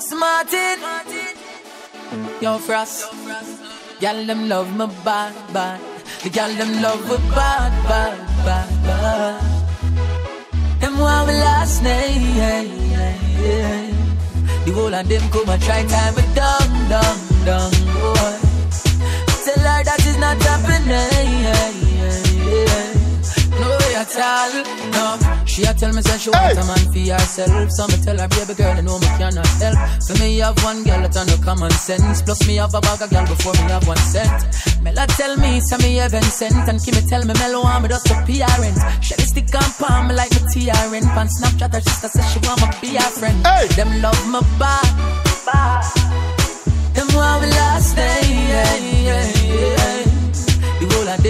Smartin. Yo, Frost. Y'all them love me bad, bad. The y'all them love me bad, bad, bad, bad. Them want me last name, yeah, yeah, yeah. The whole of them come and try time me down, down, down, boy. Tell her that is not happening, yeah, yeah, yeah. At all, no. She a tell me say she want a man for herself. So me tell her baby girl you know me cannot help. So me have one girl that no common sense. Plus me have a bag of girl before me have one cent Mela tell me say me heaven sent. And Kimmy tell me Melo want me just to parent She stick and palm me like me TRN Pan Snapchat her sister say she want me be her friend. Hey. Them love me bad, bad. Them want me last day, yeah, yeah, yeah. The whole of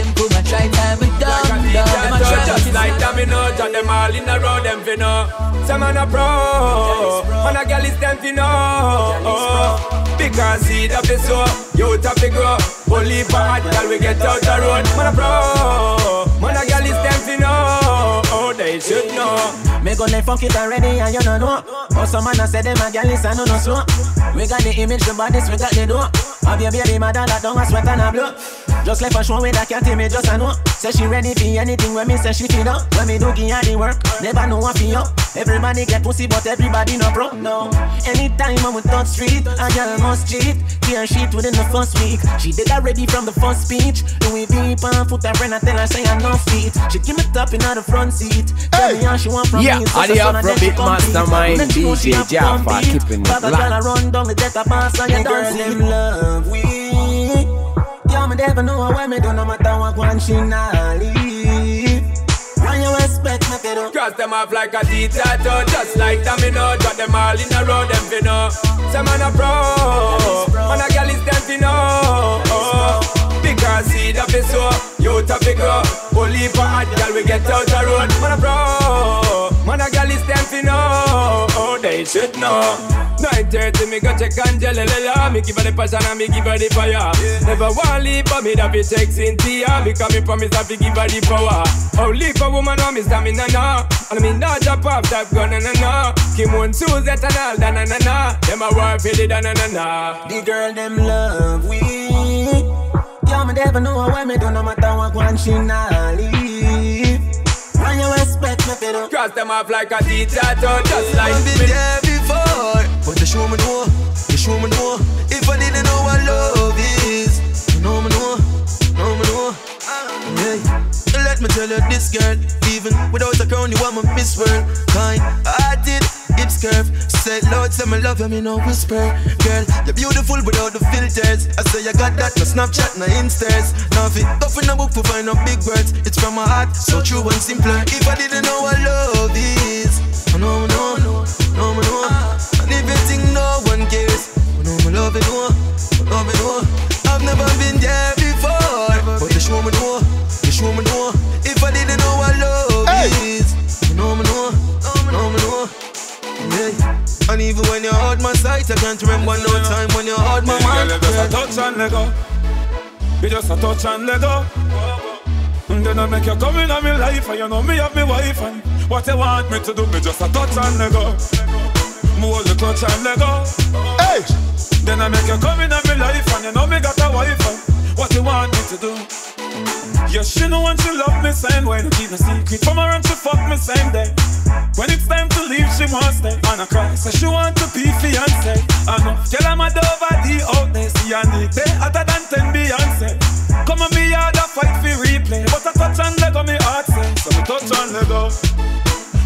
dumb. Them a try just like domino, jot them all in a row, them fi know. Some man a pro, man a gal is them fi know. Because seed of the soul, oh. youth of the grow. Only for hot gal we get out the road. Man a pro, man a gal is them fi know. Oh, they should know. Me they fuck it already and you don't know. But some man a say them a gal is a no no slow. We got the image, the bodies, we got the door. Have your baby mother that don't sweat and a blow. Just left a show with a cat me just a know. Say she ready for anything when me say she feel up. When me do give her the work, never know what feel up. Everybody get pussy but everybody no pro. No. Anytime I'm with touch street, a girl must cheat. Clear sheet within the first week. She did that ready from the first speech. Louis V pan foot her friend, I tell her say I no feet. She give me top in the front seat. Tell me how she want from yeah, me. Yeah, the Afrobeat mastermind DJ Jaffa keeping it locked. run down the deck of pass and you don't see love we. Yo, me never know what me do no matter what one she not leave. You me to do? Cross them off like a tattoo, Just like domino Drop them all in a row, them fi know. Say man a pro Man a gal is them fi know. Because seed of the soul Youth of the grow. Only for hot gal we get out the road. Man a pro Man a gal is them fi know Oh, they should know. 9.30 me go check Angela Me give her the passion and me give her the fire. Yeah. Never want leave but me that be text Cynthia Me come me promise that be give her the power. Oh leave a woman oh, want me stamina na And me not drop off that gun na na na Kim one Suzette and all da na na na Them a war for the da na na na The girl them love we. Yeah me never know why me do no matter what one she not leave you expect me to do Cross them off like a T-tattoo Just like me there before but you show me know, you show me know. If I didn't know what love is, you know me know, know me know. Yeah. Let me tell you this girl, even without a crown, you are my Miss World. Kind hearted, hips curve. Say Lord, say me love you, me no whisper. Girl, you're beautiful without the filters. I say you got that, no Snapchat, no Instas. Now if it tough in a book for find out big words, it's from my heart, so true and simple. If I didn't know what love is, I know, no, no, no, no, no. And if you think no one cares, I know me love it more, love it more. I've never been there before, but you show me more, you show me more. If I didn't know what love hey. is, I know me know, know me know. Yeah. And even when you hold my sight, I can't remember no time when you hold my mind. You just a touch and let go. Mm, you just a touch and let go. And then I make you come in on my life, and you know me have me wife, and what you want me to do, me just a touch and let go. Hold the clutch and let go. Hey! Then I make you come in my life and you know me got a wife. What you want me to do? Yeah, she know when she love me same way. Don't keep a secret from her and she fuck me same day. When it's time to leave, she wants stay. And I cry, so she want to be fiance. I know, tell her my over the out there. See, I need they hotter than 10 Beyonce. Come on, me hard a fight for replay. But I touch and let go, me heart say. So me touch and let go.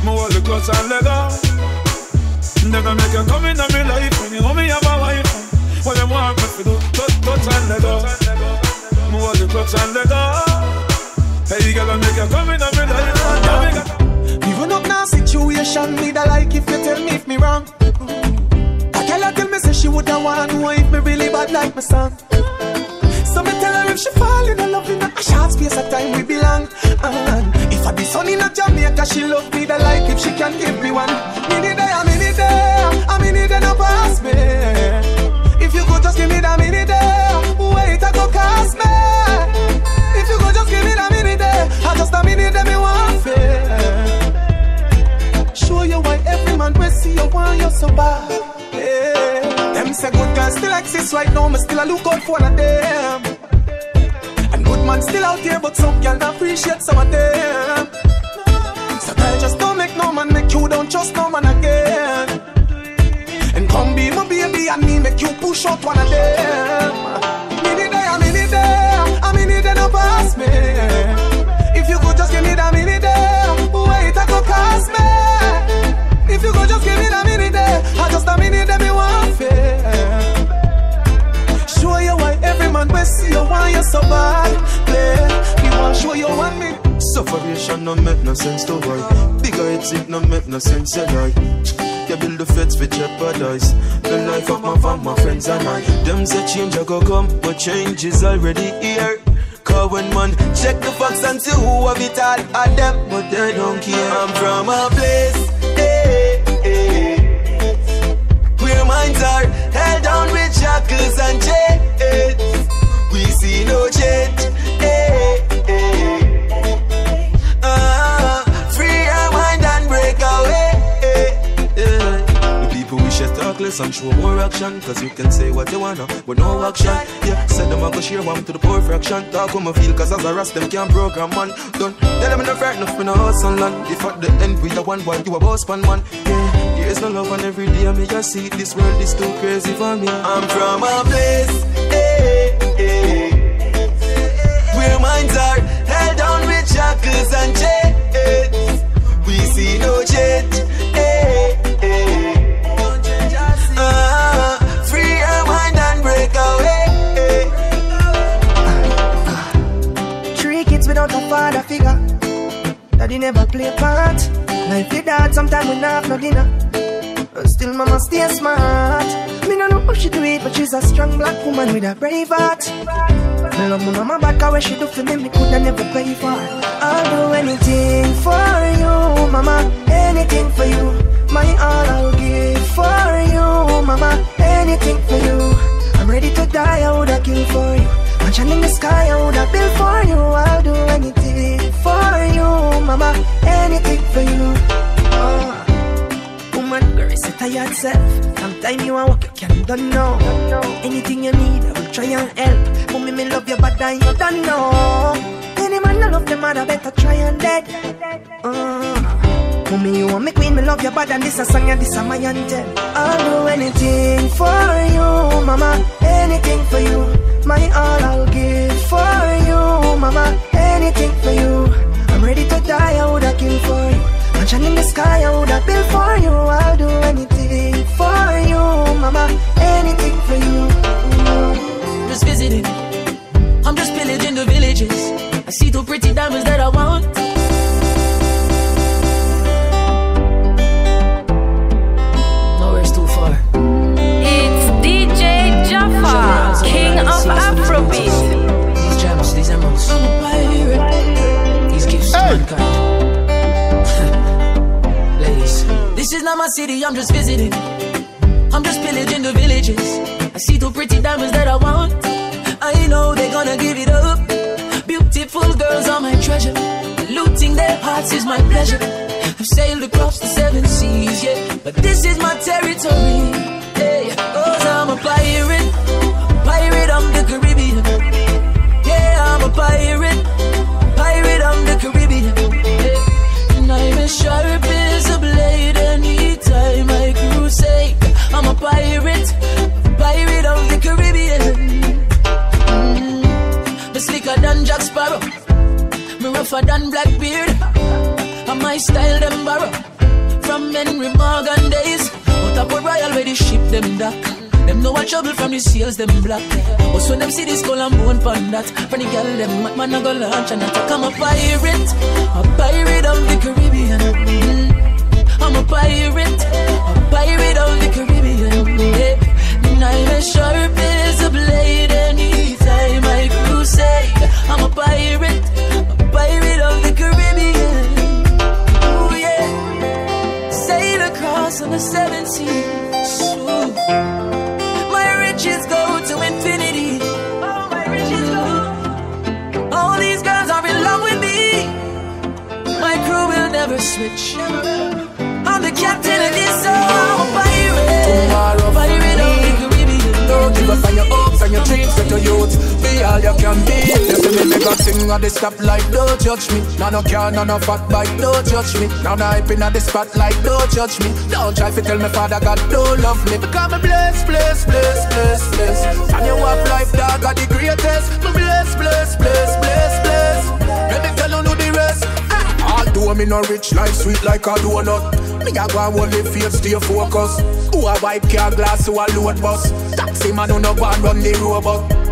Me hold the clutch and let go. Never make you come in my life when you know me have a wife. What you want me to do? Touch, touch and let go. Move the touch and let go. Hey, girl, I make you come in my life. Even up now situation, me da like if you tell me if me wrong. A girl tell me say she woulda want know if me really bad like my son. So me tell her if she fall in love in a short space of time we belong. And if I be son in a Jamaica, she love me the like if she can give me one. Me need a minute there, a minute there no pass me. If you could just give me that minute there, wait I go cost me. Man will see you want you so bad. Yeah. Them say good girls still exist right now, me still a look out for one of them. And good man still out here, but some girl not appreciate some of them. So girl, just don't make no man make you don't trust no man again. And come be my baby and me make you push out one of them. Mini there, I'm mini there, I'm mini there, no pass me. I just a mini there, me want fair. Show you why every man will see you why you so bad. Play, me want show you want me. Sufferation no make no sense to why. Bigger it's it no make no sense you lie. You build the feds for jeopardize The life of my fam, my friends and I Them say change I go come, but change is already here Cause when man check the facts and see who have it all at them But they don't care I'm from a place minds are held down with shackles and chains. We see no change. Eh, eh. Ah, Free your mind and break away. The people we should talk less and show more action. Cause you can say what you wanna, but no action. Yeah, said them I go share one to the poor fraction. Talk how me feel cause as a rest them can't program man. Don't tell them no fright enough me no hustle land If at the end we the one boy you a boss pan man. Yeah, there is no love and every day me just see This world is too crazy for me I'm from a place eh, eh, Where minds are held down with shackles and chains We see no change eh, eh. Ah, free your mind and break away. Three kids without a father figure. Daddy never play a part. Life with dad, sometimes we not have no dinner. Still, mama stay smart. Me no know how she do it, but she's a strong black woman with a brave heart. Me love my mama back, what she do for me, me coulda never pay for. I'll do anything for you, mama, anything for you. My all I'll give for you, mama, anything for you. I'm ready to die, I woulda kill for you. Mansion in the sky, I woulda build for you. I'll do anything for you, mama, anything for you. Oh. Woman, girl, set a yourself. Sometime you want walk, you can don't know. Anything you need, I will try and help. Mommy, me love you, but I don't know. Any man I love them, I better try and dead. Uh. Mommy, you want me queen, me love you, but and this a song and this a my anthem. I'll do anything for you, mama, anything for you. My all I'll give for you, mama, anything for you. I'm ready to die, I woulda kill for you. Mansion in the sky, I woulda build for you. I'll do anything for you, mama, anything for you. Just visiting. I'm just pillaging the villages. I see two pretty diamonds that I want. Nowhere's too far. It's DJ Jaffa, King of Afrobeat. These gems, these emeralds. I'm a pirate. These gifts to is not my city, I'm just visiting. I'm just pillaging the villages. I see two pretty diamonds that I want. I know they're gonna give it up. Beautiful girls are my treasure. Looting their hearts is my pleasure. I've sailed across the seven seas, yeah. But this is my territory. Hey, cause I'm a pirate. Pirate of the Caribbean. Yeah, I'm a pirate. Pirate of the Caribbean. And I'm as sharp Caribbean. Mm. Me slicker than Jack Sparrow. Me rougher than Blackbeard. And my style them borrow from Henry Morgan days. But up a royal where the ship them dock. Them know what trouble from the seals them black. But when them see this skull and bone pon that, for the girl them man, man a go launch and attack. I'm a pirate, a pirate of the Caribbean. Mm. I'm a pirate, a pirate of the Caribbean. I'm as sharp as a blade anytime I crusade. I'm a pirate, a pirate of the Caribbean. Ooh, yeah. Sail across on the seven seas. Ooh. My riches go to infinity. Oh, my riches go. All these girls are in love with me. My crew will never switch. I'm the captain of this, so got thing on the stoplight, don't judge me. Now no car, now no fat bike, don't judge me. Now no hype in the spotlight, don't judge me. Don't try to tell me father God don't love me. Because me bless, bless, bless, bless, bless. And you have life, dog, are the greatest. Me bless, bless, bless, bless, bless. Let me tell you the rest. Ah. Although me no rich, life sweet like a donut. Me a go and hold the stay focused. Who a wipe car glass, who a load bus. Taxi man who no go and run the robot.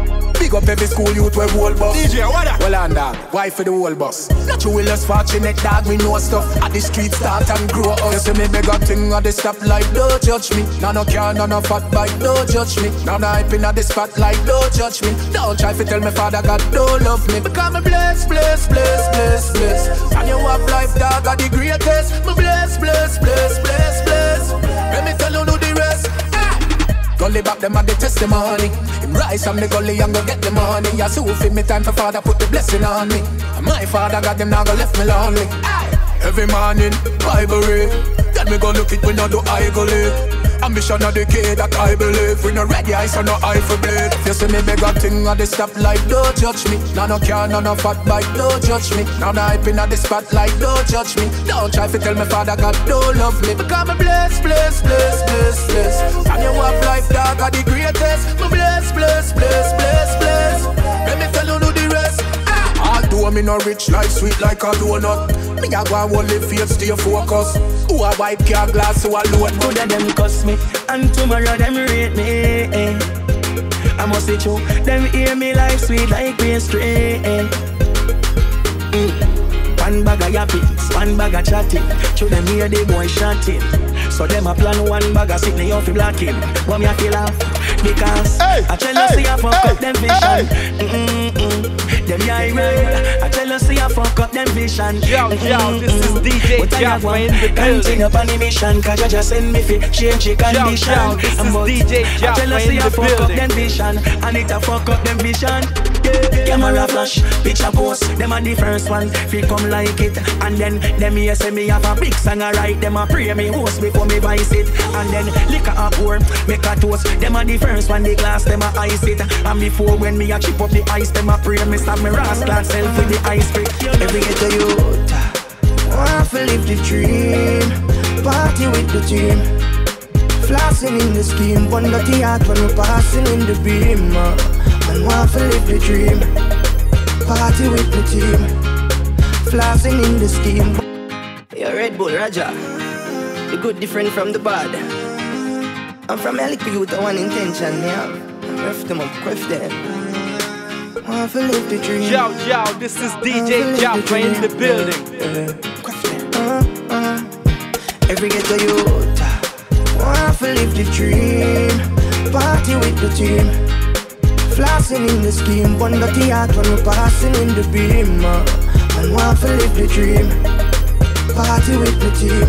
Big up every school youth where whole bus. DJ, what up? Well, and dog, why for the whole bus? Not you will just fortunate dog, we know stuff. At the street start and grow up. You see me beg a thing at the stoplight, don't judge me. Now no car, no no fat bike, don't judge me. No hype in at the spotlight, don't judge me. Don't try to tell me father God don't love me. Because me bless, bless, bless, bless, bless. And you have life, dog, are the greatest. Me bless, bless, bless, bless, bless. Let me tell you rest. Gully back them at the testimony. Him rise from the gully and go get the money. Yeah, so fit me time for father put the blessing on me. And my father got them now go left me lonely. Every morning, Bible read. Then me go look it when I do I go live. Ambition of the kid that I believe. We no ready eyes or no eye for bleed. If you see me beg a thing at the stoplight, don't judge me. Now no car, no no fat bike, don't judge me. Now no hype in at the spotlight, don't judge me. Don't try to tell me father God don't love me. Because me bless, bless, bless, bless, bless. And life, dog, are the greatest. Me bless, bless, bless, bless, bless. Let me tell you do the rest. Although me no rich, life sweet like a donut. Me a go and the face, stay focused. Who a wipe car glass, who a load Good of them cuss me, and tomorrow them rate me. I must say true, them hear me life sweet like pastry. Mm. One bag of yappings, one bag of chatting. Show them hear the boy shouting. So them a plan one bag of they off the blocking. What me a feel off? Because I tell you see I fuck up them vision. Mm-mm-mm. Them yeah right. I tell you see I fuck up them vision. Yo, yo, this is DJ But I have Jaffa one in the building. Continue on the mission, cause you just send me fi change the condition. yo, this is DJ I Jaffa tell you in see I the fuck up building. them vision, and it a fuck up them vision. Camera flash, picture post, them a the first one, feel come like it. And then them here say me have a big song I write, them a pray me host before me vice it. And then liquor a pour, make a toast, them a the first one, the glass them a ice it. And before when me a chip up the ice, them a pray me stop me rascal self with the ice pick. Every get to youth, Want to live the dream, party with the team. Flossing in the scheme, one dirty heart when we're passing in the beam. uh. Man want to live the dream, party with the team. Flossing in the scheme. Yo, Red Bull Raja. The good different from the bad. I'm from LQ with one intention, me have. Ref them up, quiff them. Want to live the dream. Yo, yo, this is DJ Jaffa in the building. Uh, uh. Every ghetto youth Want to live the dream Party with the team Flossing in the scheme One dirty heart when we're passing in the beam uh. And want to live the dream Party with the team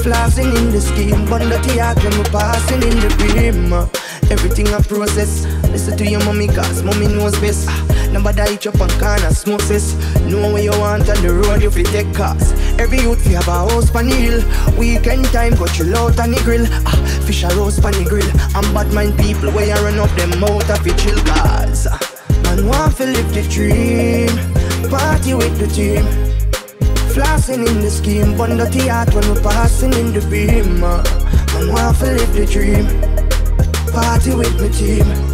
Flossing in the scheme One dirty heart when we're passing in the beam uh. Everything a process Listen to your mommy cause mommy knows best ah. Nobody hit up on corner smoke cess Know where you want on the road you feel take cars Every youth fi have a house pan hill. Weekend time go chill out on the grill. Ah, Fish a roast pan the grill. And bad mind people where you run up them out of fi chill cars ah. Man want to live the dream Party with the team. Flossing in the scheme One dirty heart when we're passing in the beam. Uh. Man want to live the dream Party with my team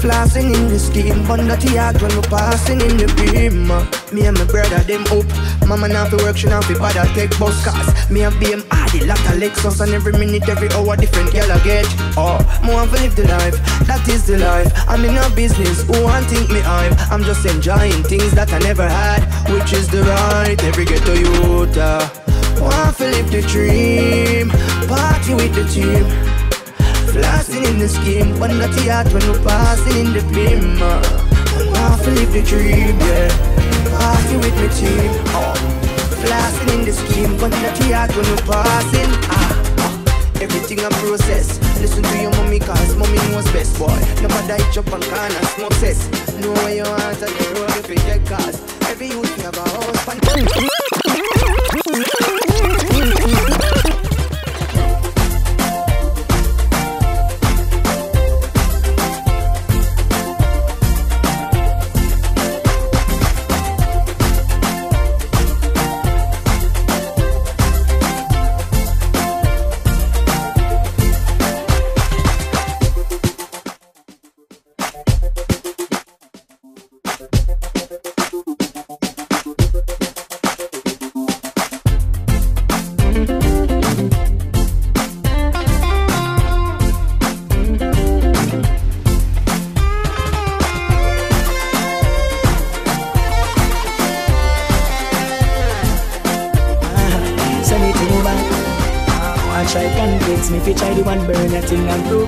Flossing in the scheme heart when we're passing in the beam. Me and my brother them up. Mama now fi work, she now fi bother take bus cars Me and BM a lot of Lexus And every minute, every hour different girl I get. Oh, more want live the life That is the life. I'm in a business, who want think me hype? I'm just enjoying things that I never had Which is the right, every ghetto youth uh, Want to live the dream Party with the team Flossing in the scheme One dirty heart when we're passing in the beam. Want to live the dream, yeah Party with my team oh. Flossing in the scheme One dirty heart when we're passing ah. Everything a process Listen to your mommy cause mommy knows best boy Nobody hit up on corner smoke cess Know where you want on the road if you cars Every youth have a house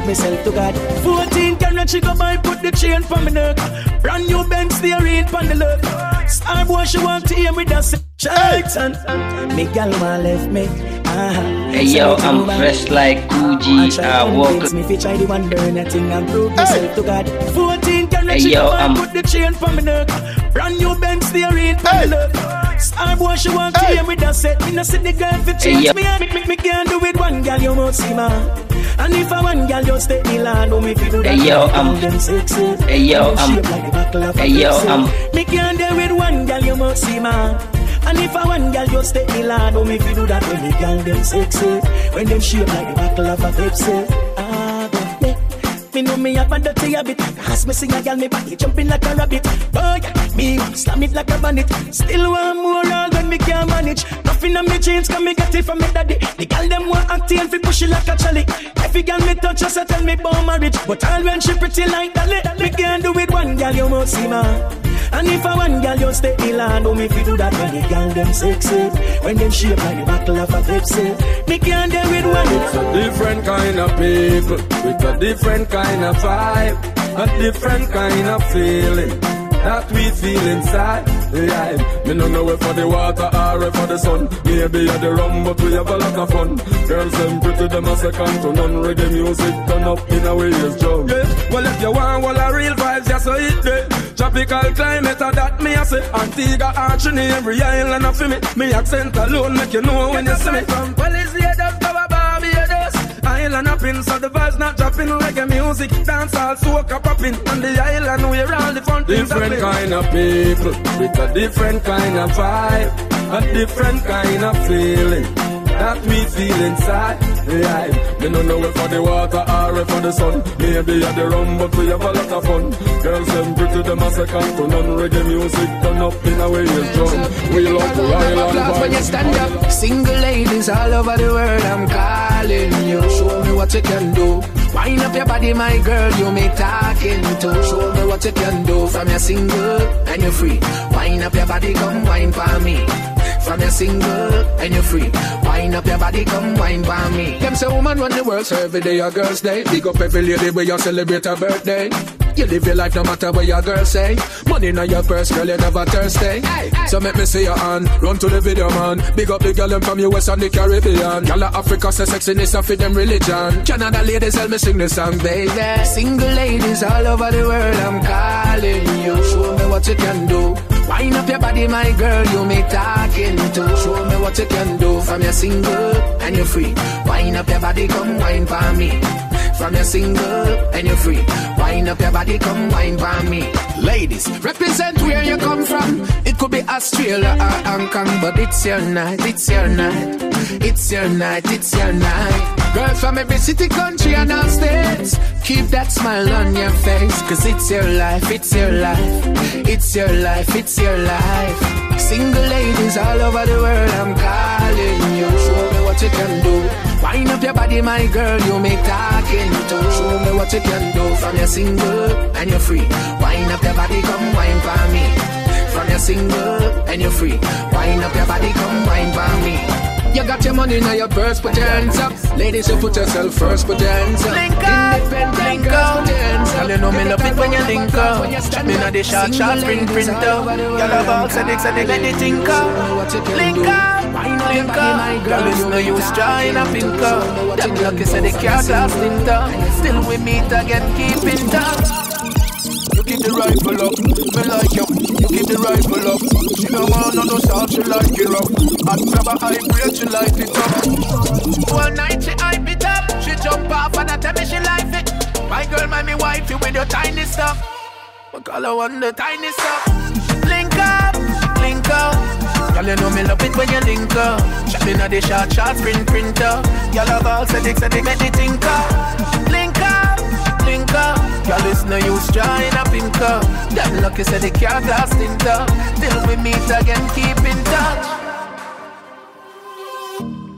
prove myself to God. 14 carat she go buy, put the chain for me neck. Brand new Benz steering pon the left. Star boy she want to hear me dance. Jackson, me gal want left me. Uh-huh. Hey yo, I'm fresh like Gucci. I walk. Me fi try the one burn a thing and prove myself to God. 14 carat Hey, she yo, go buy, put the chain for me neck. Brand new Benz steering pon the left. Star boy she want to hear me dance. Me no see the girl fi change me. Me, me, me can't do it one gal you must see man. And if I one gal just take me land, oh me fi do that. Hey, yo, um. I'm- them sexy. Hey, yo, I'm- um. shape like the buckle of a Hey, yo. I'm- um. Me can't do with one gal you must see man. And if I one gal just take me land, oh me fi do that when the gal them sexy. When them shape like the buckle of a Pepsi. Ah. Me know me have a dirty habit. Ask me sing a gal, me body jumping like a rabbit. Oh yeah, me slam it like a bandit. Still want more all when me can't manage. Nothing on me jeans can me get it from me daddy. The gal them want acting and fi push it like a chally. Every gal me touch just tell me born marriage. But all when she pretty like that, me can't do it one gal you must see man. And if I one gal just take me land, know me fi do that when the gal them sexy. When them shape like the buckle of a Pepsi. Me can't deal with one. It's a different kind of people with a different kind of vibe, a different kind of feeling that we feel inside. Yeah, me no know if for the water or if for the sun. Maybe at the rum, but we have a lot of fun. Girls them pretty, them a second to none. Reggae music turn up in a way is drum. Yeah, well if you want, well a real vibes, just so it there. Tropical climate, a that me a say. Antigua, Archie, every island of me. Me accent alone make you know when you see me. From Island up in, so the vibes not dropping. Reggae music. Dance all soca popping on the island where all the fun Different kind of people with a different kind of vibe, a different kind of feeling that we feel inside. Yeah, me no know if for the water or if for the sun. Maybe at the rum, but we have a lot of fun. Girls them pretty, them a second to none. Reggae music turn up in a way is drum. We love the island Applause when you stand up. Single ladies all over the world, I'm calling you. Show me what you can do. Wind up your body, my girl, you me talking to. Show me what you can do. From your single and you're free. Wind up your body, come wine for me. From your single and you're free. Wind up your body, come wine for me. Them say woman run the world, so every day a girl's day. Big up every lady where you celebrate her birthday. You live your life no matter what your girl say. Money in your purse, girl, you never thirsty. So make me see your hand, run to the video, man. Big up the girl them from US and the Caribbean. Of Africa say sexiness and fit them religion. Canada ladies help me sing this song, baby. Single ladies all over the world, I'm calling you. Show me what you can do. Wind up your body, my girl, you me talking to. Show me what you can do. From your single and you're free. Wind up your body, come wine for me. From your single and you're free. Wind up your body, come wine for me. Ladies, represent where you come from. It could be Australia or Hong Kong, but it's your night, it's your night. It's your night, it's your night. Girls from every city, country, and all states. Keep that smile on your face, cause it's your life, it's your life. It's your life, it's your life. Single ladies all over the world, I'm calling you. Show me what you can do. Wind up your body, my girl, you me talking to. Show me what you can do. From your single and you're free. Wind up your body, come wine for me. From your single and you're free. Wind up your body, come wine for me. You got your money now, your purse, put your hands up. Ladies, you put yourself first, put your hands up. Link up, Independent girls, put your up. Girl, you know me love it when you link up. Me know the short, short print, print up. Girl, love all sadik, sadik, let it think up. Link up, link up. Girl, it's no use trying to pink up. Them lucky say they can't last in. Still we meet again, keep in touch. Keep the rifle up, me like you. You keep the rifle up. She don't want no salt, she like it rough. Hot grab a high grade, she light it up. One night she hype it up. She jump off and I tell me she like it. My girl, my me wife, you with your tiny stuff. My I want the tiny stuff. Link up, link up. Girl, you know me love it when you link up. Shot me the short, short print, printer. Girl, love all sadik, sadik, make it think up. Link up, up. Girl, it's no use trying to pink up. Them lucky say they can't last in touch. Till we meet again, keep in touch.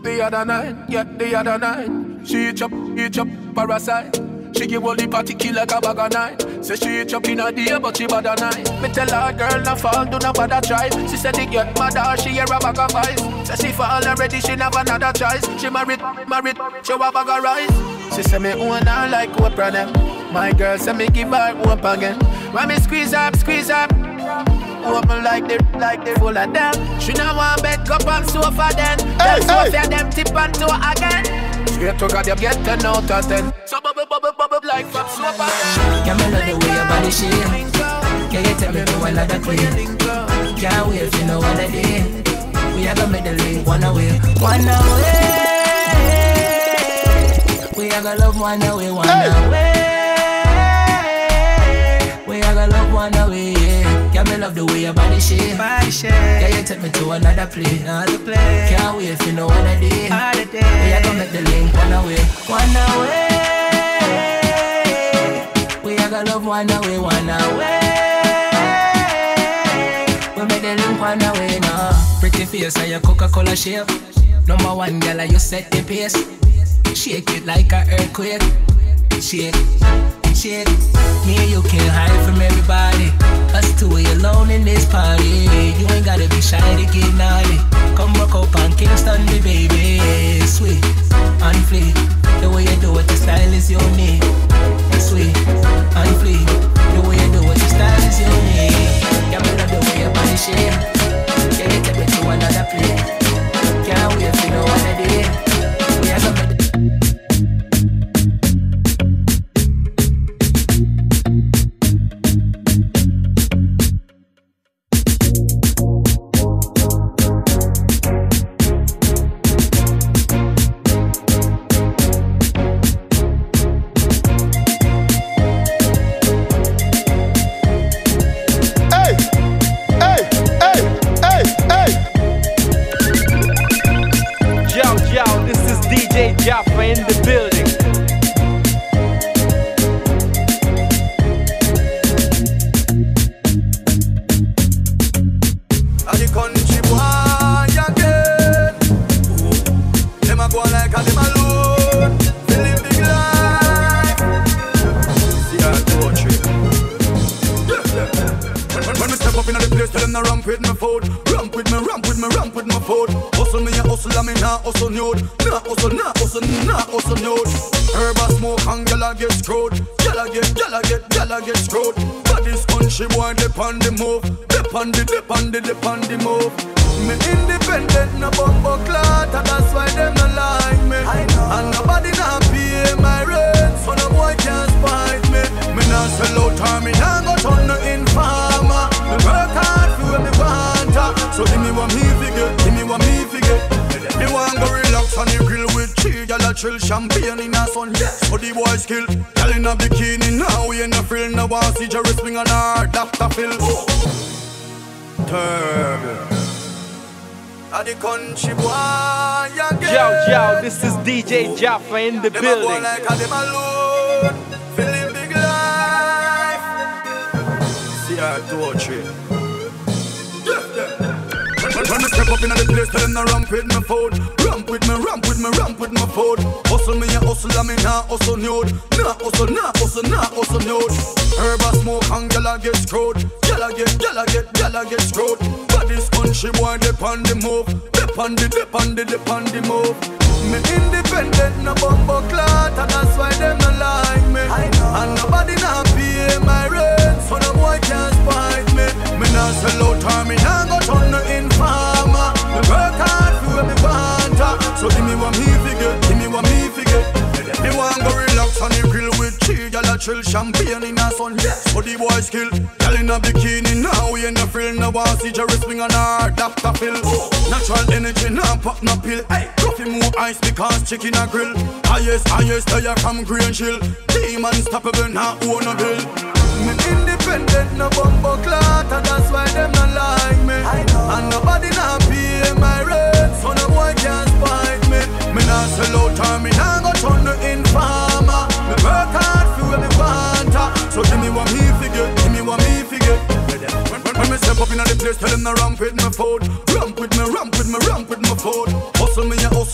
The other night, yeah, the other night. She chop, he chop, parasite. She give all the party kill like a bag of nine. Say she eat up in a day, but she bad a night. Me tell her, girl, na fall, do not bother try. She said they get or she hear a bag of ice. Say she fall already, she never another choice. She married, married, she a bag of rice. She say me own her like Oprah them. My girl say me give her hope again. When me squeeze up, squeeze up. Open like they, like they full of them. She now want bed cup and sofa then. Hey, then sofa them tip and toe again. Straight to God, you get 10 out of 10. So bubble, bubble, bubble like from sofa then. Yeah, me love the way your body shape. Can you tell me to another queen? Can't wait if you know what I did. We are gonna make the link one away, one away. We are gonna love one away, one away. Are love one away, yeah. Yeah, me love the way your body shape. Body shape. Yeah, you take me to another place. Another place. Can't wait if you know what I did. All day. We are gonna make the link one away, one away. We are gonna love one away, one away. We make the link one away now. Pretty face and your Coca-Cola shape. Number one girl, you set the pace. Shake it like a earthquake. Shake, shake. Me and you can't hide from everybody. Us two alone in this party. You ain't gotta be shy to get naughty. Come rock up on Kingston, me baby. Sweet and fleet. The way you do it, the style is unique. Sweet and fleet. The way you do it, the style is unique. Yeah, me love the way your body shape. Yeah, you take me to another place. Can't wait if you know ramp with my food. Ramp with me, ramp with me, ramp with my food. Hustle me, a hustle, and me nah hustle nude. Nah hustle, nah hustle, nah hustle nude. Herb a smoke and gyal a get screwed. Gyal a get, gyal a get, gyal a get screwed. But this country boy, dip on the move. Dip on the, dip on the, dip on the move. Me independent, no bumbo and that's why them no like me. And nobody nah pay my rent, so no boy can't spite me. Me nah sell out, or me nah go turn no informer. Me work hard so give me what me figure, give me what me figure. Me want go relax on the grill with three gyal a chill champagne in a sun. So the boy skill, gyal in a bikini now we in a frill. Now want see Jerry swing on her Dr. Phil. Terrible. A the country boy again. Yo, yo, this is DJ Jaffa in the Them building. like a them alone. Feeling big life. See how do a trip. When, me step up in the place, tell them to ramp with my food. Ramp with me, ramp with me, ramp with my food. Hustle me, a hustle, and me nah hustle nude. Nah hustle, nah hustle, nah hustle nude. Herb a smoke and gyal a get screwed. Gyal a get, gyal a get, gyal a get screwed. But this country boy, dip on the move. Dip on the, dip on the, dip on the move. Me independent, no bumbo clot, and that's why them no like me. And nobody nah pay my rent, so no boy can't spite me. Me nah sell out, or me nah go turn no informer. Me work hard for what me want, so give me what me figure, give me what me figure. Me want go relax on the grill with three gyal a chill champagne in a sun. So the boy skill, gyal in a bikini now we in the frill. Now want see Jerry swing on her Dr. Phil. Natural energy, now pop no pill. Hey, coffee more ice because chicken a grill. Highest, highest, tire from green chill. Team unstoppable, now own a bill. Me independent, no bumbo clot, and that's why them not like me. And nobody not pay my rent, so no boy can't spite me. Me nah sell out, or me nah go turn no informer. Me work hard for what me want, ah. so give me what me figure, give me what me figure. When, when, when me step up in the place, tell them to ramp with my food. Ramp with me, ramp with me, ramp with my food.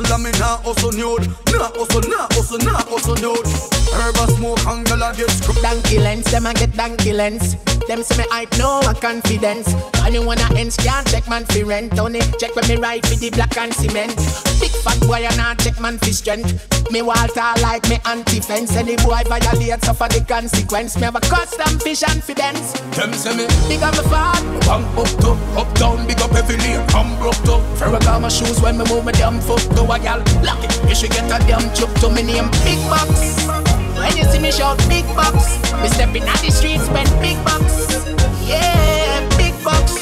Hustle and me nah hustle nude. Nah hustle, nah hustle, nah hustle, dude. Herb a smoke and girl a get screwed. Donkey lens, them a get donkey lens. Them say me hype, no a confidence. You wanna ends can't check man fi rent. Only check when me ride for the black and cement. Big fat boy and not check man fi strength. Me Walter like me anti-fence. Any boy violate suffer the consequence. Me have a custom fish and fidence. Them say me Big up my fat. Bang up to, up down, big up every lane, I'm broke to. Ferragamo my shoes when me move my damn foot to a gal. Lucky, you should get a damn chop to me name Big Box. When you see me shout Big Box, me stepping out the streets spend Big Box. Yeah, Big Box.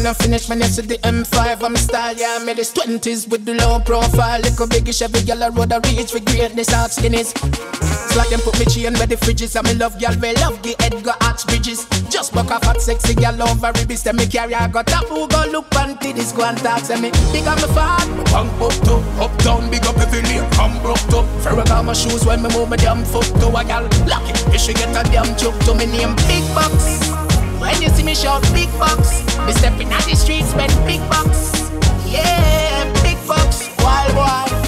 Me no finish when you see the M5 I'm style, yeah Me this 20s with the low profile. Little biggish every girl I road a reach for greatness Hot skinnies. It's like them put me chain where the fridges And me love girl, we love the Edgar Arch bridges. Just buck a fat sexy girl over ribbies Tell me carry I got up who go look panty This go and talk to me Big on me fat. Bang up to, up down, big up every lane, I'm broke to. Ferragamo my shoes when me move my damn foot to a gal Lucky, you should get a damn choke to me name Big Box When you see me shout Big Box. Me stepping out the streets spend Big Box Yeah, Big Box, wild boy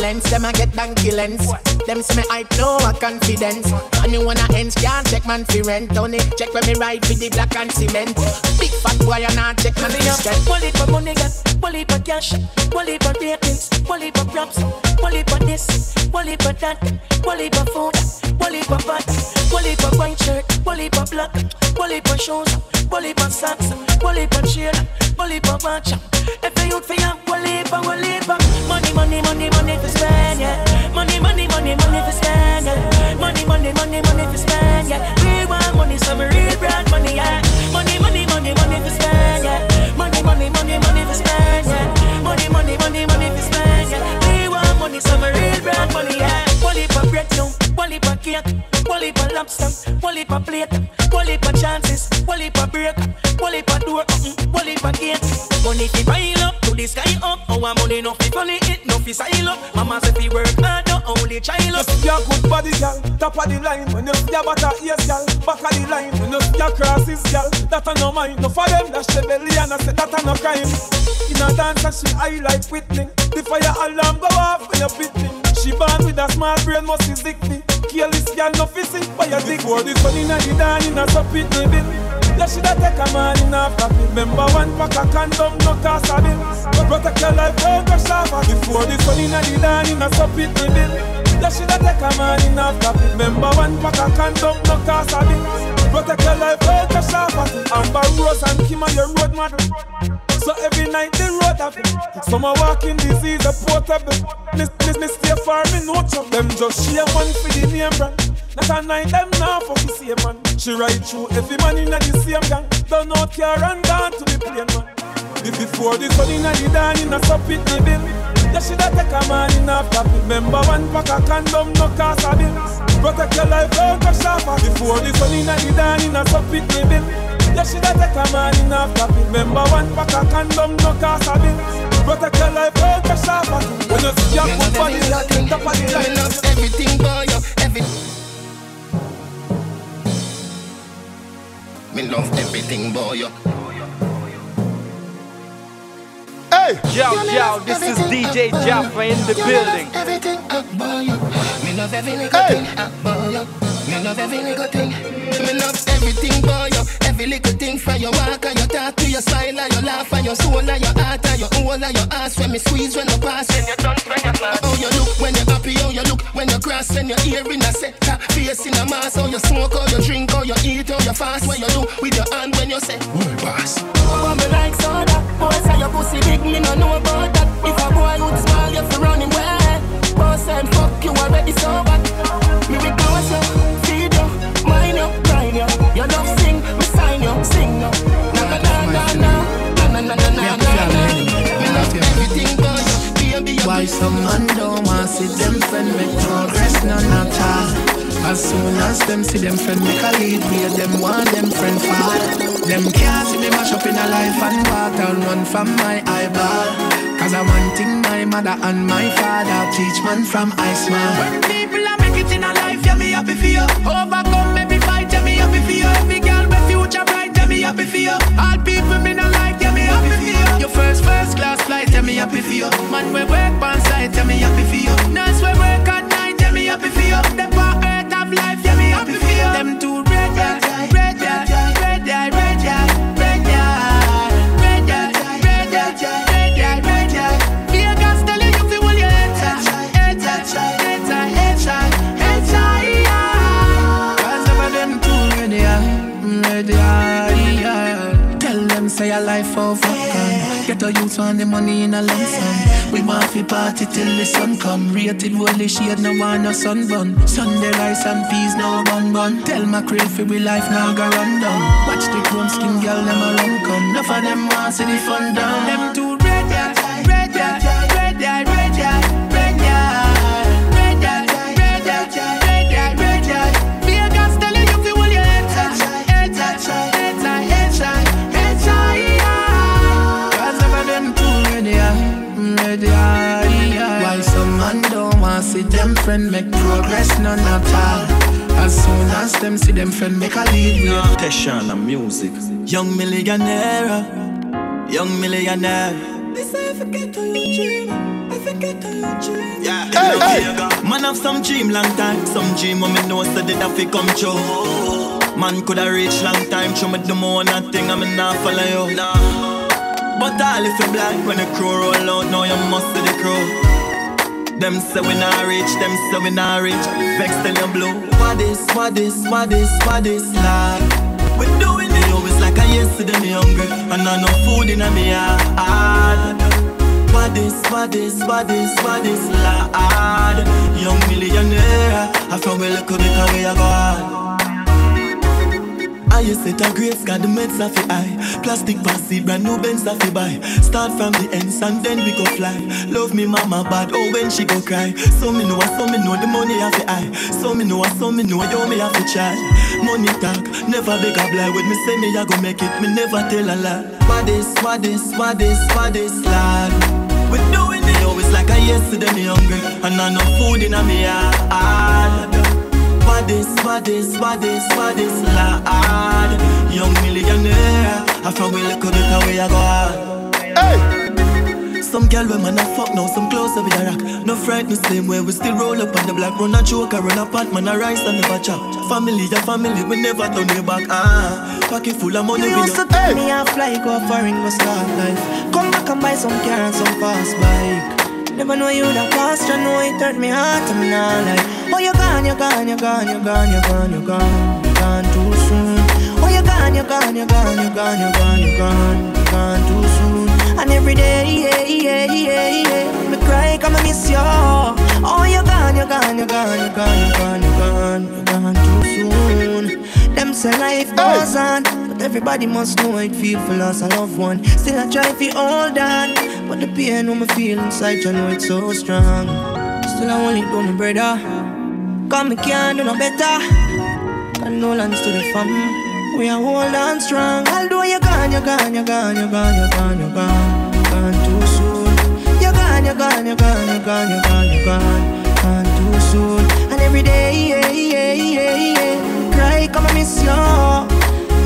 Donkey them a get donkey lens Them me hype, no a confidence And you wanna ends, can't check man fi rent Only check when me ride with the black and cement Big fat boy, you not check man fi strength Pull it for money, got pull it for cash, pull it for ratings, pull it for props, pull it for this, pull it for that, pull it for food, pull it for pull it for white shirt, pull it for black, pull it for shoes, pull it for socks, pull it for chair, pull it for watch. You youth you, pull it for, pull it for money, money, money, money for spend, yeah. Money, money, money, money for spend, yeah. Money, money, money, money for spend, yeah. We want money, some real brand money, yeah. Money, money, money, money for spend, yeah. Money, money, money, money for spend, yeah. Money, money, money, money for spend, yeah. We want money, some real brand money, yeah. Pull it for bread, no. Pull it for cake. Pull it for lobster. Pull it for plate. Pull it for gate. Money fi pile up to the sky up. Our money no fi funny it, no fi sile up. Mama say fi work hard, no only child up. Your good body, girl, top of the line. When you see your butter ears, girl, back of the line. When you see your crosses, girl, that a no mind. No for them, dash the belly and I say that a no crime. In a dance, and she eye like Whitney. The fire alarm go off when you beat me. She born with a small brain, must be sickly. Careless girl, no physics, but you dig for the sun in a the dawn in a so pit me bill. You shoulda take a man in a flap. Remember one pack of condom, no cost a. But protect your life, don't crash off. Before the sun in a the dawn in a so pit me bill. You shoulda take a man in a flap. Remember one pack of condom, no cost a bill. Protect your life, don't crash off. Amber Rose and Kim are your road model. So every night the road have Some are walking disease a portable Miss, miss, miss stay far me no chop Them just share one for the name brand Not a night them now for the same man. She ride through every man in the same gang. Don't know car and gone to the plane man. If before the sun in the dawn in a sup it the bill You shoulda take a man in a flap Remember one pack of condom no cost a bill Protect your life don't crash off. Before the sun in the dawn in a sup it the bill you shoulda take a man in a flap Remember one pack of condom, no cost a bill Protect your life, don't crash When you see your good body, you're top of the line. Everything boy, you every Me love everything boy, you Hey! Yo, yo, this is DJ Jaffa in the building. Everything up boy, you Me love every little thing up boy, you Me love every little thing. Me love everything boy, you Every little thing from your walk and your talk to your smile and your laugh and your soul and your heart and your whole and your ass when me squeeze when you pass when you dance when you pass. How you look when you're happy, how you look when you cross and your ear in a set, face in a mask, how oh, you smoke, how you drink, how you eat, how you fast, what you do with your hand when you say, Boy, boss. Oh, me like soda, boy, say your pussy big, me no know about that. If a boy would smile, you fi run him well. Boss and fuck you already so bad. Me with you, feed you, mind you, grind you. You love sing, me sign you, sing you. Na na na na na, na na na na. na na. Me love everything but you, baby. you Why some man don't want see them friend make progress none at all. As soon as them see them friend make a lead way. Them want them friend fall. Them can't see me mash up in a life and down run from my eyeball. Cause I one thing my mother and my father teach man from Iceman When people are make it in a life, yeah me happy for you. Overcome happy for you All people me no like, yeah me happy for you Your first first class flight, yeah me happy for you. Man, we work on site, yeah, me happy for you. Nurse, we work at night, yeah, me happy for you. On the money in a lump sum. We want fi party till the sun come. Rated holy shade, no want no sunburn. Sunday rice and peas, no bun bun. Tell my crave fi we life now go run down. Watch the chrome skin girl them a run come. Enough of them want see the fun down. Them two friend make progress none at all. As soon as them see them friend make a lead with Teshan and music. Young millionaire, young millionaire. This I forget to you dream. I forget to you dream. Yeah, hey, hey. Man have some dream long time. Some dream when me know so that I fi come true. Man coulda reach long time. Show me the more nothing. I'm not follow you. But all if you blind when the crew roll out, now you must see the crew. Them say we not rich, them say we not rich. Vex till you blue. What this, what this, what this, what this, lad? We doing it always like I used yesterday me hungry, and I no food in me heart. What this, what this, what this, what this, lad? Young millionaire, I from where look bit away I go hard. You set a grace, got the meds off your eye. Plastic passy, brand new Benz off your buy. Start from the ends and then we go fly. Love me mama bad, oh when she go cry. So me know, so me know the money off your eye. So me know, so me know, yo me have to try. Money talk, never beg a lie. When me say me I go make it, me never tell a lie. What this, what this, what this, what this, lad? We doing it always like I yesterday me hungry, and I no food in a me heart. What this, what this, what this, what this, lad? Young millionaire, I from we look a bit away I go hard. Hey. Some girl when man a fuck now, some clothes over the rack. No fright the same way, we still roll up on the block. Run a joke, run a pot, man a rise and never chop. Family, your family, we never turn your back. Ah, pocket full of money. You used to tell me I fly, go foreign, go start life. Come back and buy some car and some fast bike. Never know you the past, you know it hurt me heart, I'm not like Oh you gone, you gone, you gone, you gone, you gone, you gone, you gone too soon Oh you gone, you gone, you gone, you gone, you gone, you gone, you gone too soon And every day, yeah, yeah, yeah, yeah Me cry, come and miss you Oh you gone, you gone, you gone, you gone, you gone, you gone, you gone too soon Them say life goes on But everybody must know it feel for loss a loved one Still I try to hold on but the pain when me feel inside, you know it's so strong. Still I won't let go, my brother. Cause me can't do no better. Condolence to the fam. We are hold on strong. Although you're gone, you're gone, you're gone, you're gone, you're gone, you're gone, gone too soon. You're gone, you're gone, you're gone, you're gone, you're gone, you're gone, gone too soon. And every day, yeah, yeah, yeah, yeah. Cry, come and miss you.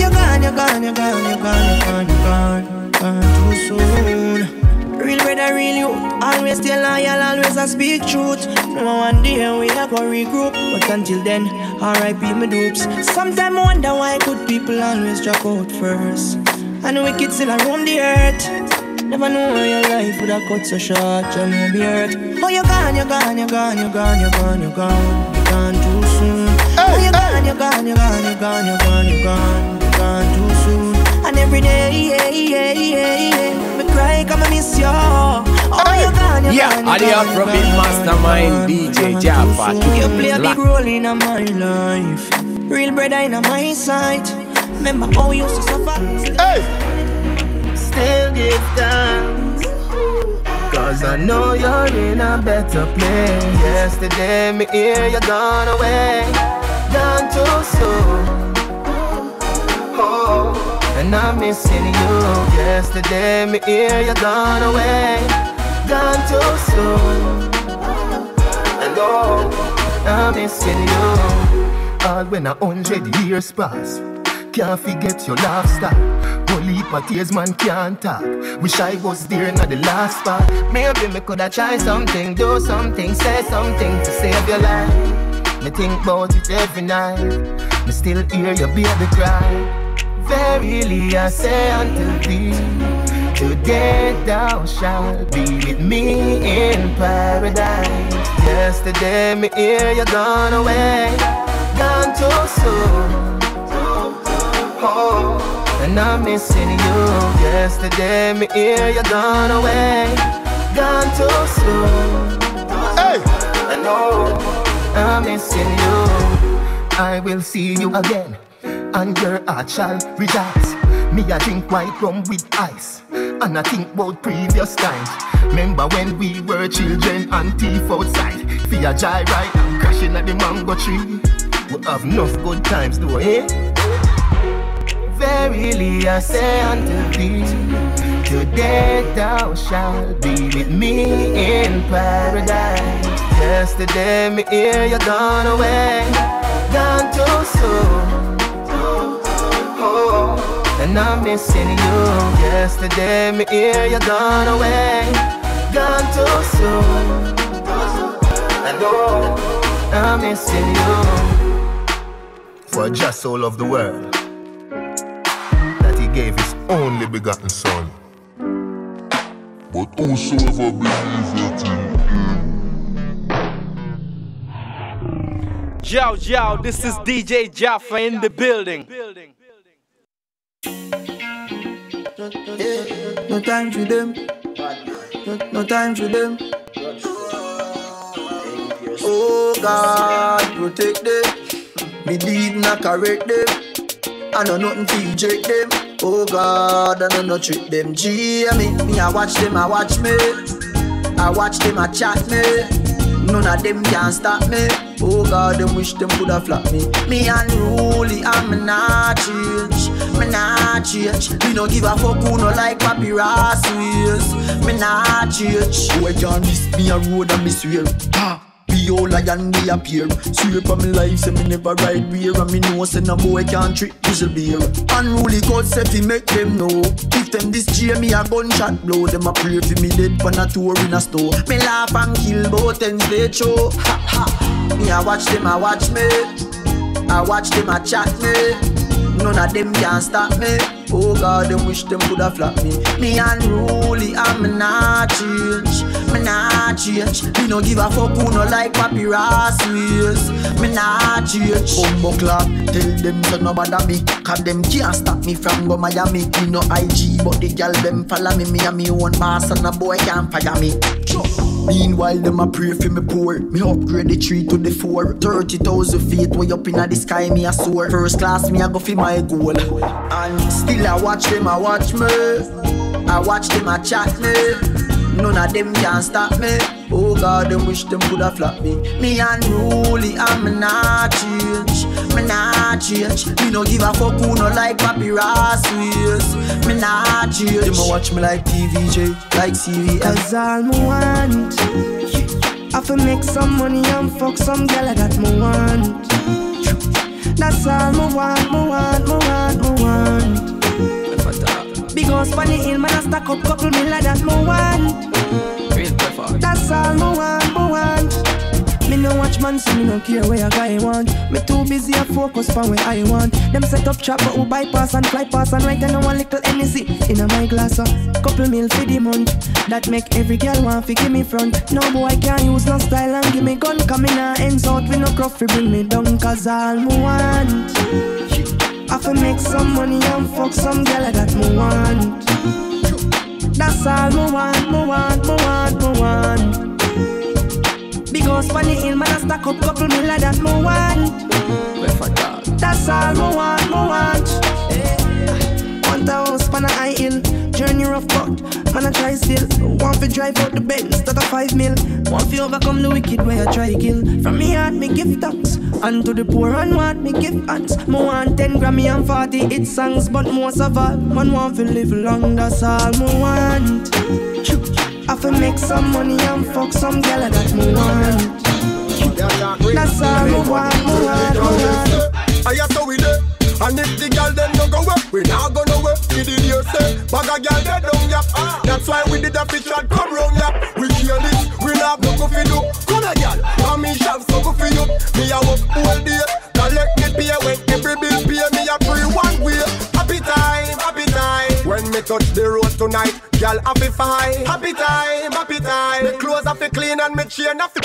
You're gone, you're gone, you're gone, you're gone, you're gone, you're gone, gone too soon. Real brother, real you Always stay loyal, always I speak truth No one day we are gonna regroup But until then, R.I.P. my dupes Sometimes I wonder why good people always drop out first And the wicked still around the earth Never know your life would have cut so short You know me hurt Oh you're gone, you're gone, you're gone, you're gone, you're gone, you're gone you're gone too soon Oh you're gone, you're gone, you're gone, you're gone, you're gone, you gone You gone too soon and every day, yeah, yeah, yeah, yeah. Cry, come and miss you. Oh, you gone, you Yeah, gone, you and gone, you Afrobeat gone, mastermind DJ Jaffa. You play a big role in my life. Real brother in my sight. Remember how we used to suffer. Hey. Still give thanks. Cause I know you're in a better place. Yesterday, me hear you gone away. Gone too soon. Oh. And I'm missing you. Yesterday, me hear you gone away. Gone too soon. And oh, I'm missing you. All when a hundred years pass. Can't forget your laugh style. Heap of tears man can't talk. Wish I was there in the last part. Maybe me coulda try something, do something, say something to save your life. Me think about it every night. Me still hear your baby cry. Verily I say unto thee, today thou shalt be with me in paradise. Yesterday me hear you gone away, gone too soon. Oh, and I'm missing you. Yesterday me hear you gone away, gone too soon. Hey, I know I'm missing you. I will see you again, and your heart shall rejoice. Me a drink white rum with ice, and I think about previous times. Remember when we were children and thief outside, fear and crashing at the mango tree. We have enough good times, though, eh? Verily I say unto thee, today thou shalt be with me in paradise. Yesterday me ear you gone away, gone too soon. And I'm missing you. Yesterday me hear you gone away, gone too soon. And oh, I'm missing you. For just so of the world that he gave his only begotten son. But whosoever believeth in Yo, yo, this is DJ Jaffa in the building. No time for them. No, time for them. Oh God, protect them. Me deed not correct them. I know nothing to eject them. Oh God, I know no trick them. G me, me I watch them, I watch me. I watch them, I chat me. None of them can stop me. Oh God, them wish them coulda flop me. Me unruly, I'm not change. Me not change. Me no give a fuck who no like ways. Me not change. Boy can't miss me a road and me swear. Ha. Be all lion me appear. Swear for me life say me never ride beer And me know say no boy can't trick whistle beer Unruly God say fi make them know. If them this cheer me a gunshot blow. Them a pray fi me dead pan a tour in a store. Me laugh and kill both ends they show Ha ha. Me a watch them a watch me. I watch them a chat me None of them can stop me. Oh God, them wish them coulda flop me. Me unruly, I'm not change. Me not change. Me no give a fuck who no like papyrus ways. Me not change. Bumbo clock, tell them to no bother me. Cause them can't stop me from go Miami. Me no IG, but the gal them follow me. Me and me own boss and a boy can't fire me. Meanwhile, them a pray for me poor. Me upgrade the three to the four. 30,000 feet way up in the sky, me a soar. First class, me a go for my goal. And still I watch them, I watch me. I watch them, I chat me. None of them can stop me. Oh God, them wish them coulda flop me. Me unruly, I'm not change. Me not change. Me no give a fuck who no like papyrus ways. Me not change. Them a watch me like TVJ, like CVS. Cause all me want I fi make some money and fuck some girl that me want That's all me want, me want, me want, me want Big house pon the hill, man I stack up couple million that me want That's all me want, me want Me no watch man, so me no care where a guy want. Me too busy a focus on where I want. Them set up trap but who bypass and fly pass And right now one little energy in a my glass uh. Couple mil for the month. That make every girl want fi give me front. No boy can't use no style and give me gun. In a ends out with no fi bring me down Cause all me want. I fi make some money and fuck some girl that me want. That's all me want, me want, me want, me want house pon the hill, man I stack up couple million that me want. That's all me want, me want. Eh, want a house pon a high hill. Journey rough cut, man I try still. Want fi drive out the Benz, that a five mil. Want fi overcome the wicked way I try kill. From me heart me give thanks. And to the poor and want me give hands Me want 10 Grammy and 40 hit songs But most of all, man want fi live long. That's all me want I fi make some money and fuck some girl that me want That's all me want, me want, me want I have to with it. And if the girl them no go away, we not go nowhere. Give the Bag a girl they don't yap. That's why we did a fish and come round yap. We kill it, we love no go for do. Come on, girl, come me shove so go for you. Me a work all day, collect me pay when every bill pay me a free one way. Happy time, happy time. When me touch the road tonight, girl happy fine. Happy time, happy time. Me clothes have to clean and me chain have to.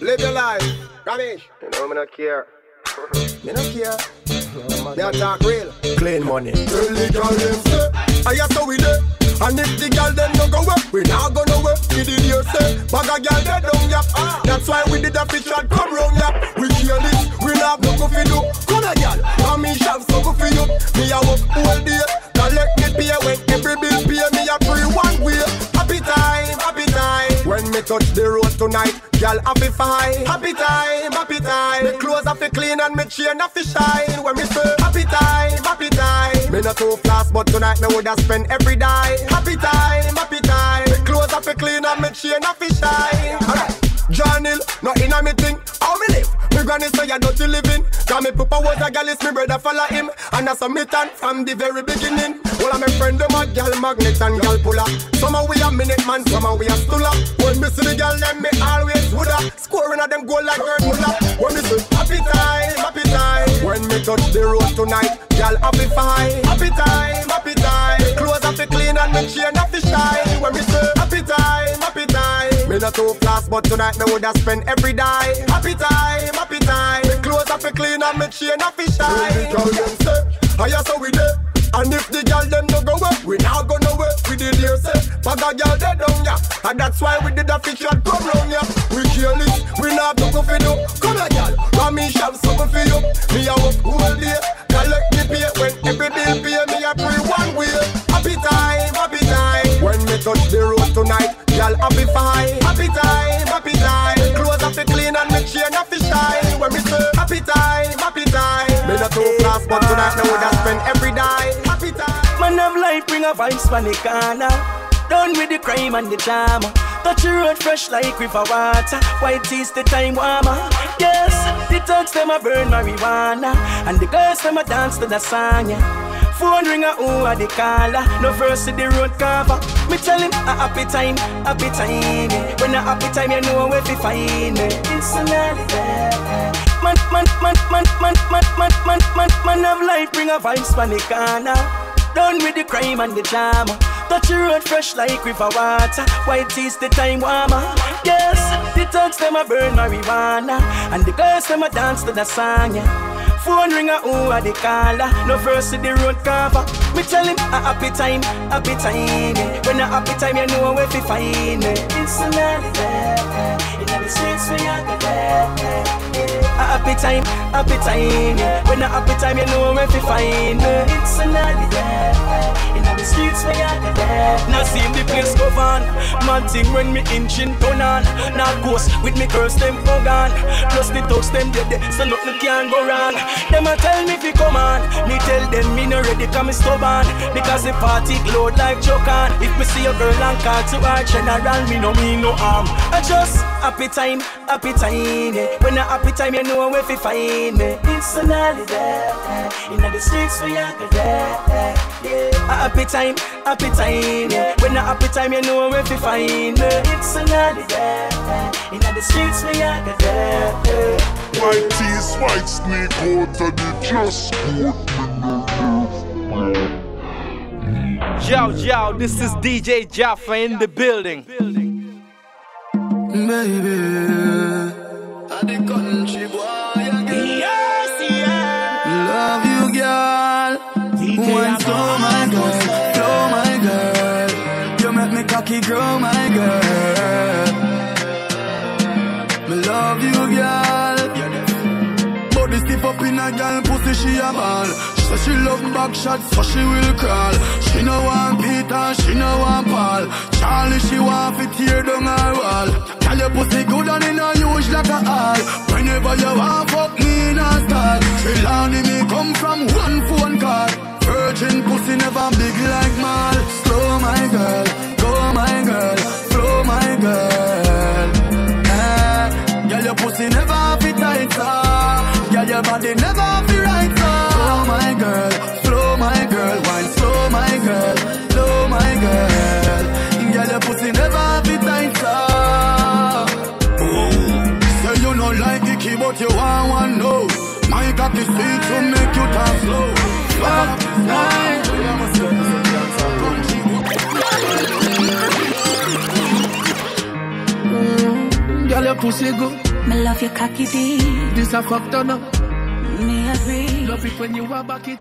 Live your life, Ramesh. You know me not care. me not care. Me a talk real. Clean money. Tell the girl them say, I have to we there. And if the girl them no go work, we not gonna work. We did hear say, bag a girl they don't yap. That's why we did a fish tonight, girl happy fine. Happy time, happy time. Me clothes have clean and me chain have shine. When me say happy time, happy time. Me not too fast, but tonight me woulda spend every time, happy time. Granny say you dirty living. Cause me papa was a gal, it's me brother follow him. And that's a me tan from the very beginning. Well, I'm a friend of my gal magnet and gal puller. Some of we a minute man, some of we a stuller. When me see the gal, them me always woulda. Scoring at them goal like Gerd Muller. When me say happy time, happy time. When me touch the road tonight, gal happy fine. Happy time, happy time. Clothes to clean and me chain to shine. When me say happy time. Me not too fast, but tonight me woulda spend every day. Happy time, happy time. Me clothes have to clean and me chain have to shine. The girl them say, I so we there. And if the girl them no go work, we now go nowhere. We did hear say, bag a girl they down ya, and that's why we did a fish and come round ya. We kill it, we not to go for you. Come on, girl, want me shove something for you. Me a work all day, collect me pay when every bill pay me a free one way. Happy time, happy time. When me touch the road tonight, girl happy fine. Happy time, happy time. Clothes have to clean and me chain have to shine. When me say happy time, happy time. Me not too fast, but tonight me woulda spend every day. Happy time. Man of life bring a vibes from the corner. Done with the crime and the drama. Touch the road fresh like river water. White is the time warmer. Yes, the thugs them a burn marijuana, and the girls them a dance to the song. Yeah. Phone ring a who a the caller. No verse to the road cover. Me tell him a happy time, happy time. Yeah. When a happy time, you know where to find me. Insanity. Man, man, man, man, man, man, man, man, man, man of life bring a vibes from the corner. Done with the crime and the drama. Touch the road fresh like river water. White is the time warmer. Yes, the thugs them a burn marijuana, and the girls them a dance to the song. Yeah. Phone ring a who a the caller. No verse to the road cover. Me tell him a happy time, happy time. Yeah. When a happy time, you know where to find eh. me. Insanity. Eh, in the streets we are the eh. A happy time, happy time. Yeah. When a happy time, you know where to find me. Insanity. In the streets we are the Now see the place go on. Mad thing when me inching turn on. Now ghost with me curse them go gone. Plus the thugs them dead, so nothing can go wrong. Them a tell me fi come on. Me tell them me no ready, come me stubborn. Because the party load like chokan. If me see a girl and call to her general, me no mean no harm. I just happy time, happy time. Yeah. When a happy time, you know where fi find me. Insanity there, in the streets we are there. Yeah. A happy time, happy time. Yeah. When a happy time, you know where fi find me. Insanity there, in the streets we are there. White tees, white sneak out of the just Yo, yo, this is DJ Jaffa in the building. Baby, I the country boy again. Yes, yeah. Love you, girl. One slow, my girl. Flow, my girl. You make me cocky grow, my girl. In a girl, pussy she a ball. She say she love back shots, so she will crawl. She no want Peter, she no want Paul. Charlie, she want to tear down her wall. Tell your pussy good and in a huge like a hall. Whenever you want fuck me in a stall. Trelawny me come from one phone call. Virgin pussy never big like mal. Slow my girl, go my girl, flow my girl. Your pussy never be tighter. Girl, your body never have the right song. Flow, my girl, flow, my girl, wine slow, my girl, slow, my girl. Girl, your pussy never have the tight song. Say you no like key, but you want one no. My cocky sweet to make you talk slow. Fuck, mm, Girl, your pussy good. Me love your cocky deep. This a fucked up. Me agree. Love it when you are back it.